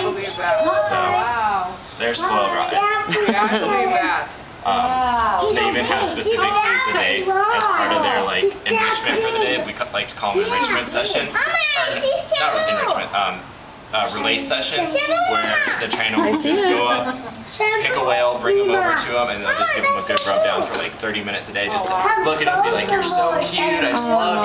I believe. So Wow. they're spoiled rotten. Yeah, Um, they even have specific days a day as part of their like enrichment for the day. We like to call them enrichment sessions. Or, not enrichment. Um, uh, relate sessions where the trainer will just go up, pick a whale, bring them over to them, and they'll just give them a good rub down for like 30 minutes a day. Just to look at them and be like, "You're so cute. I just love.